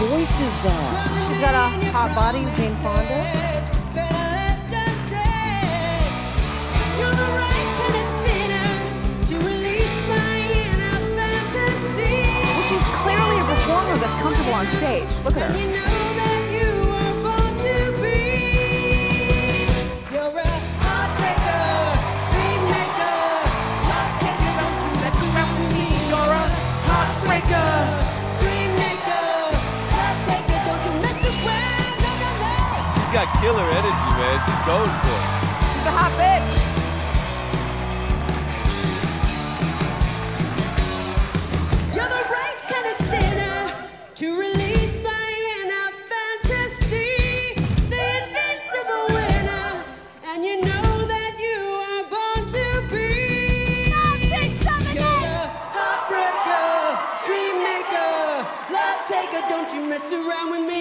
voice is that? She's got a hot body, Jane Fonda. Well, she's clearly a performer that's comfortable on stage. Look at her. She's got killer energy, man. She's going for it. She's a hot bitch. You're the right kind of sinner to release my inner fantasy. The invincible winner, and you know that you are born to be. You're a heartbreaker, love taker. Don't you mess around with me.